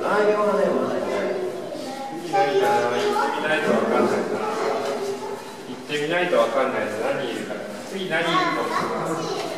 内容がね、まだね。次何かな行ってみないとわかんない。な行ってみないとわかんない。な何いるか。次何いるか。も